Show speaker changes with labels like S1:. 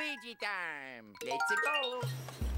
S1: Luigi time. Let's go.